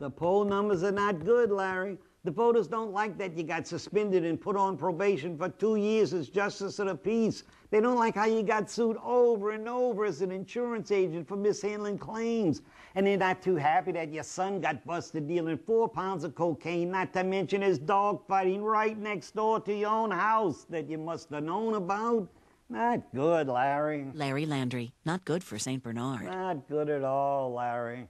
The poll numbers are not good, Larry. The voters don't like that you got suspended and put on probation for two years as justice of the peace. They don't like how you got sued over and over as an insurance agent for mishandling claims. And they're not too happy that your son got busted dealing four pounds of cocaine, not to mention his dog fighting right next door to your own house that you must have known about. Not good, Larry. Larry Landry, not good for St. Bernard. Not good at all, Larry.